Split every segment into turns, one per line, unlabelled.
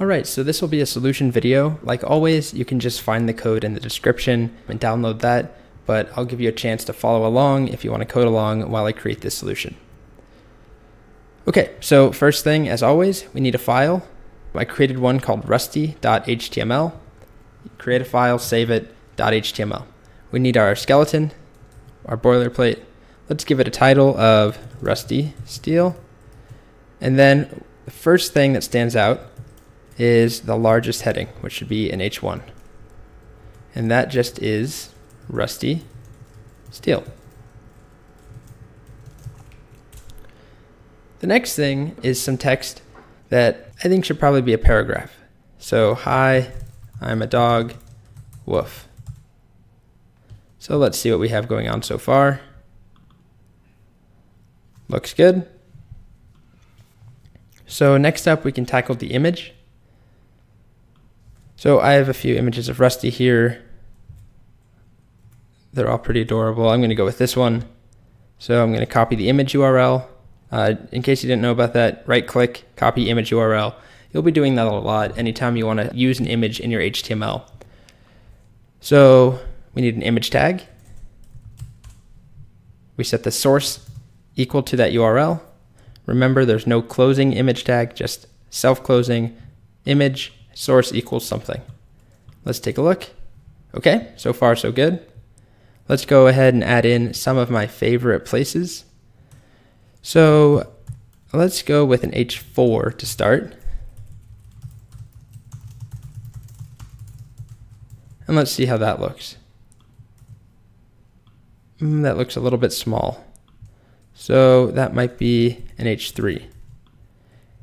All right, so this will be a solution video. Like always, you can just find the code in the description and download that, but I'll give you a chance to follow along if you want to code along while I create this solution. Okay, so first thing, as always, we need a file. I created one called rusty.html. Create a file, save it, .html. We need our skeleton, our boilerplate. Let's give it a title of Rusty Steel. And then the first thing that stands out is the largest heading, which should be an H1. And that just is Rusty Steel. The next thing is some text that I think should probably be a paragraph. So, hi, I'm a dog, woof. So let's see what we have going on so far. Looks good. So next up, we can tackle the image. So I have a few images of Rusty here. They're all pretty adorable. I'm going to go with this one. So I'm going to copy the image URL. Uh, in case you didn't know about that, right click, copy image URL. You'll be doing that a lot anytime you want to use an image in your HTML. So we need an image tag. We set the source equal to that URL. Remember, there's no closing image tag, just self-closing image source equals something. Let's take a look. Okay, so far so good. Let's go ahead and add in some of my favorite places. So let's go with an H4 to start. And let's see how that looks. Mm, that looks a little bit small. So that might be an H3.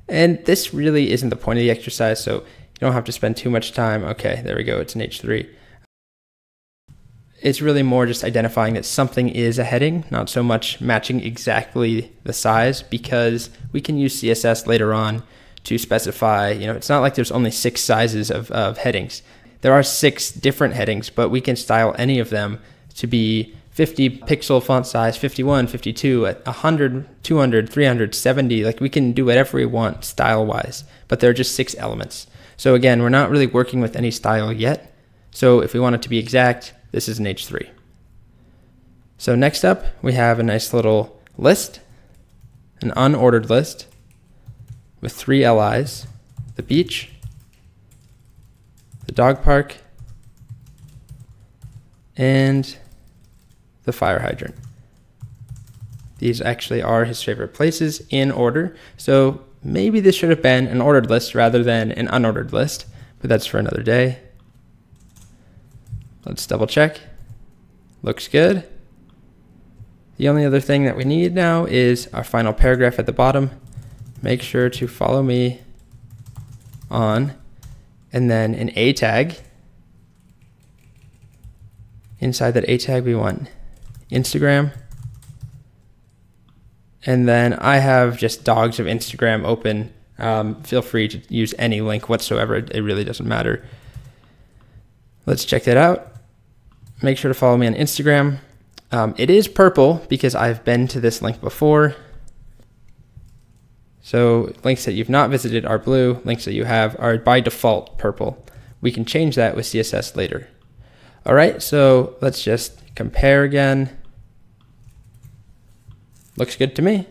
And this really isn't the point of the exercise, so you don't have to spend too much time. Okay, there we go, it's an H3. It's really more just identifying that something is a heading, not so much matching exactly the size, because we can use CSS later on to specify, you know, it's not like there's only six sizes of, of headings. There are six different headings, but we can style any of them to be 50 pixel font size, 51, 52, 100, 200, 300, 70. Like we can do whatever we want style wise, but there are just six elements. So again, we're not really working with any style yet. So if we want it to be exact, this is an H3. So next up, we have a nice little list, an unordered list with three LIs, the beach, the dog park, and the fire hydrant. These actually are his favorite places in order. So maybe this should have been an ordered list rather than an unordered list, but that's for another day. Let's double check. Looks good. The only other thing that we need now is our final paragraph at the bottom. Make sure to follow me on and then an A tag. Inside that A tag, we want Instagram. And then I have just dogs of Instagram open. Um, feel free to use any link whatsoever. It really doesn't matter. Let's check that out. Make sure to follow me on Instagram. Um, it is purple because I've been to this link before. So links that you've not visited are blue. Links that you have are by default purple. We can change that with CSS later. All right, so let's just compare again. Looks good to me.